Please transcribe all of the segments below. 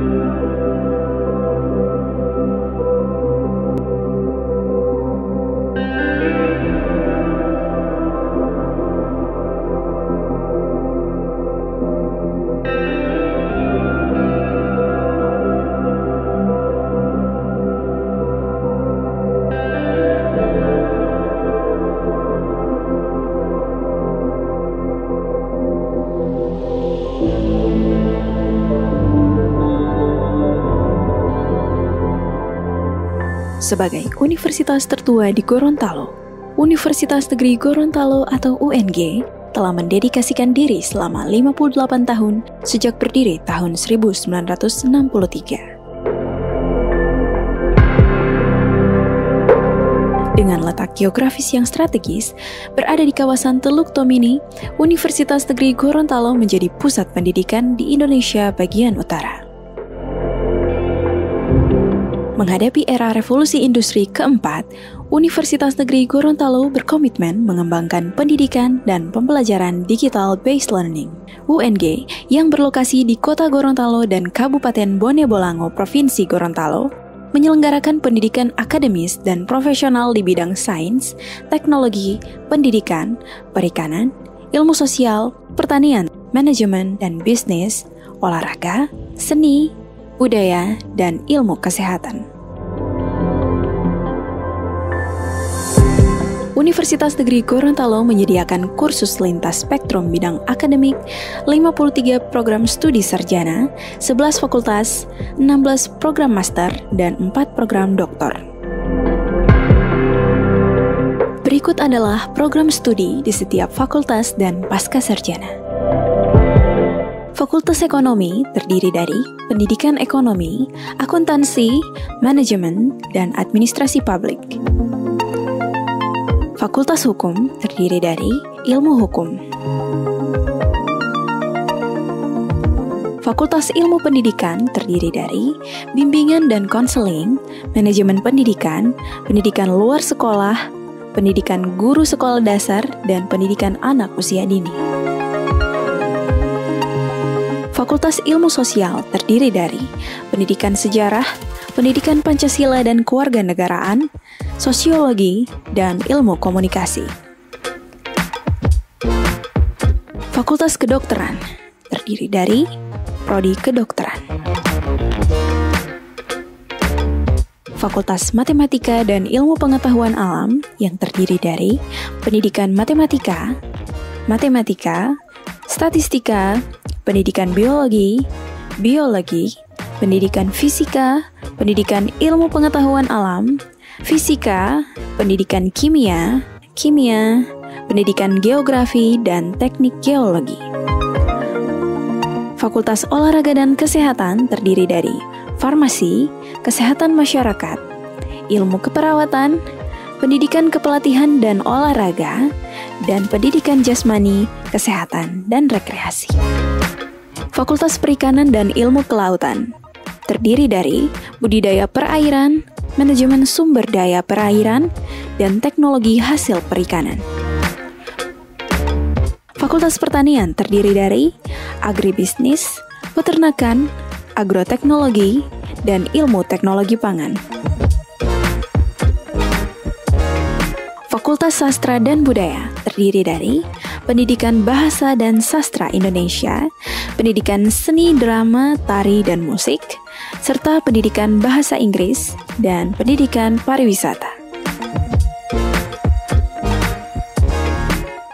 うん。Sebagai universitas tertua di Gorontalo. Universitas Negeri Gorontalo atau UNG telah mendedikasikan diri selama 58 tahun sejak berdiri tahun 1963. Dengan letak geografis yang strategis, berada di kawasan Teluk Tomini, Universitas Negeri Gorontalo menjadi pusat pendidikan di Indonesia bagian utara. Menghadapi era revolusi industri keempat, Universitas Negeri Gorontalo berkomitmen mengembangkan pendidikan dan pembelajaran digital based learning (UNG) yang berlokasi di Kota Gorontalo dan Kabupaten Bone Bolango, Provinsi Gorontalo, menyelenggarakan pendidikan akademis dan profesional di bidang sains, teknologi, pendidikan, perikanan, ilmu sosial, pertanian, manajemen dan bisnis, olahraga, seni, budaya, dan ilmu kesehatan. Universitas Negeri Gorontalo menyediakan kursus lintas spektrum bidang akademik, 53 program studi sarjana, 11 fakultas, 16 program master, dan 4 program doktor. Berikut adalah program studi di setiap fakultas dan pasca sarjana. Fakultas Ekonomi terdiri dari Pendidikan Ekonomi, Akuntansi, Manajemen, dan Administrasi Publik. Fakultas Hukum terdiri dari Ilmu Hukum. Fakultas Ilmu Pendidikan terdiri dari Bimbingan dan Konseling, Manajemen Pendidikan, Pendidikan Luar Sekolah, Pendidikan Guru Sekolah Dasar, dan Pendidikan Anak Usia Dini. Fakultas Ilmu Sosial terdiri dari Pendidikan Sejarah, Pendidikan Pancasila dan Kewarganegaraan, Sosiologi, dan Ilmu Komunikasi. Fakultas Kedokteran terdiri dari Prodi Kedokteran. Fakultas Matematika dan Ilmu Pengetahuan Alam yang terdiri dari Pendidikan Matematika, Matematika, Statistika, Pendidikan Biologi, Biologi, Pendidikan Fisika, Pendidikan Ilmu Pengetahuan Alam, Fisika, Pendidikan Kimia, Kimia, Pendidikan Geografi, dan Teknik Geologi. Fakultas Olahraga dan Kesehatan terdiri dari Farmasi, Kesehatan Masyarakat, Ilmu Keperawatan, Pendidikan Kepelatihan dan Olahraga, dan Pendidikan Jasmani, Kesehatan, dan Rekreasi. Fakultas Perikanan dan Ilmu Kelautan terdiri dari budidaya perairan, manajemen sumber daya perairan, dan teknologi hasil perikanan. Fakultas Pertanian terdiri dari agribisnis, peternakan, agroteknologi, dan ilmu teknologi pangan. Fakultas Sastra dan Budaya terdiri dari Pendidikan Bahasa dan Sastra Indonesia, Pendidikan Seni Drama, Tari, dan Musik, serta Pendidikan Bahasa Inggris dan Pendidikan Pariwisata.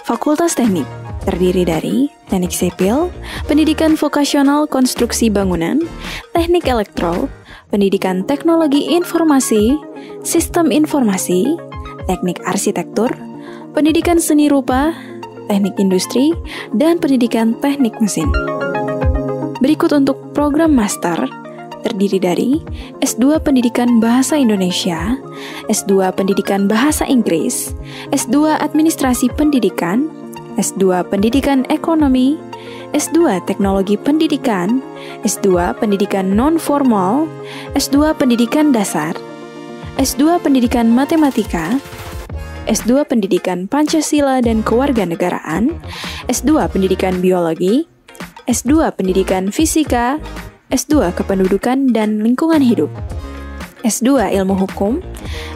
Fakultas Teknik terdiri dari Teknik Sipil, Pendidikan Vokasional Konstruksi Bangunan, Teknik Elektro, Pendidikan Teknologi Informasi, Sistem Informasi, Teknik Arsitektur, Pendidikan Seni Rupa, teknik industri, dan pendidikan teknik mesin. Berikut untuk program master terdiri dari S2 Pendidikan Bahasa Indonesia, S2 Pendidikan Bahasa Inggris, S2 Administrasi Pendidikan, S2 Pendidikan Ekonomi, S2 Teknologi Pendidikan, S2 Pendidikan Non-Formal, S2 Pendidikan Dasar, S2 Pendidikan Matematika, S2 Pendidikan Pancasila dan Kewarganegaraan, S2 Pendidikan Biologi, S2 Pendidikan Fisika, S2 Kependudukan dan Lingkungan Hidup, S2 Ilmu Hukum,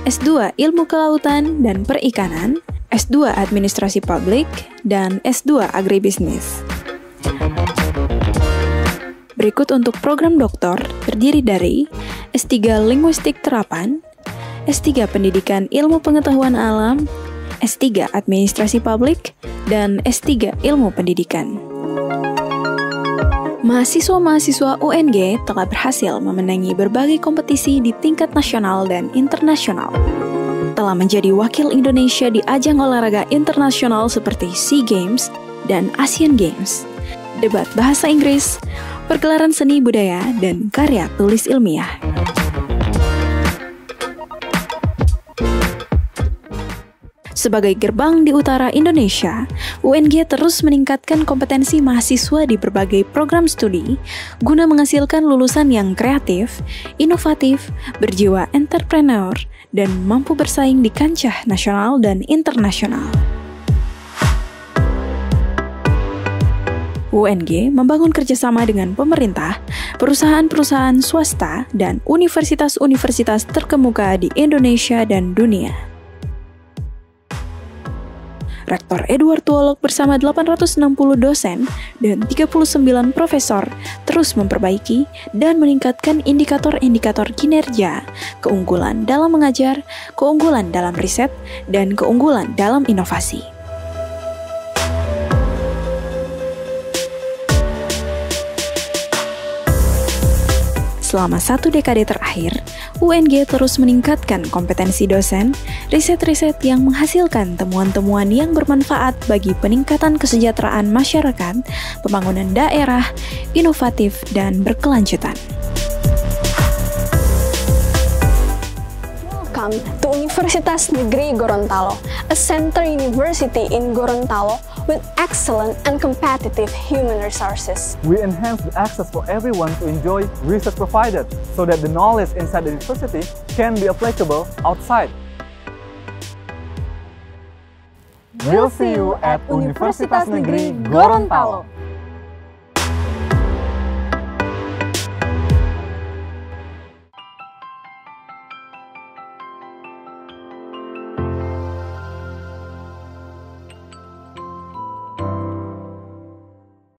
S2 Ilmu Kelautan dan Perikanan, S2 Administrasi Publik, dan S2 Agribisnis. Berikut untuk program doktor terdiri dari S3 Linguistik Terapan, S3 Pendidikan Ilmu Pengetahuan Alam, S3 Administrasi Publik, dan S3 Ilmu Pendidikan. Mahasiswa-mahasiswa UNG telah berhasil memenangi berbagai kompetisi di tingkat nasional dan internasional. Telah menjadi wakil Indonesia di ajang olahraga internasional seperti SEA Games dan Asian Games, debat bahasa Inggris, pergelaran seni budaya, dan karya tulis ilmiah. Sebagai gerbang di utara Indonesia, UNG terus meningkatkan kompetensi mahasiswa di berbagai program studi guna menghasilkan lulusan yang kreatif, inovatif, berjiwa entrepreneur, dan mampu bersaing di kancah nasional dan internasional. UNG membangun kerjasama dengan pemerintah, perusahaan-perusahaan swasta, dan universitas-universitas terkemuka di Indonesia dan dunia. Rektor Edward Tuolok bersama 860 dosen dan 39 profesor terus memperbaiki dan meningkatkan indikator-indikator kinerja, keunggulan dalam mengajar, keunggulan dalam riset, dan keunggulan dalam inovasi. Selama satu dekade terakhir, UNG terus meningkatkan kompetensi dosen, riset-riset yang menghasilkan temuan-temuan yang bermanfaat bagi peningkatan kesejahteraan masyarakat, pembangunan daerah, inovatif, dan berkelanjutan. Welcome to Universitas Negeri Gorontalo, a center university in Gorontalo with excellent and competitive human resources. We enhance the access for everyone to enjoy research provided so that the knowledge inside the university can be applicable outside. We'll see you at Universitas Negeri Gorontalo.